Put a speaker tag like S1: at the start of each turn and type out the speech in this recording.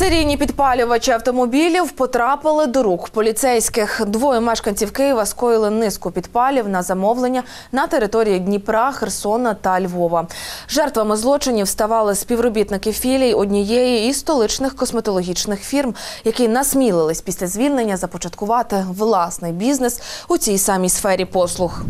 S1: Серійні підпалювачі автомобілів потрапили до рук поліцейських. Двоє мешканців Києва скоїли низку підпалів на замовлення на території Дніпра, Херсона та Львова. Жертвами злочинів ставали співробітники філій однієї із столичних косметологічних фірм, які насмілились після звільнення започаткувати власний бізнес у цій самій сфері послуг.